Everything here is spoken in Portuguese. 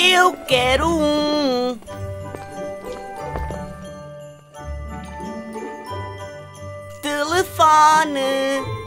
Eu quero um. Telefone.